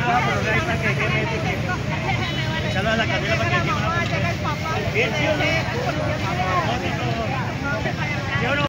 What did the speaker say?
saludos a por ahí para que quede. Saludos a la cadena para que quede. Bien, sí o no?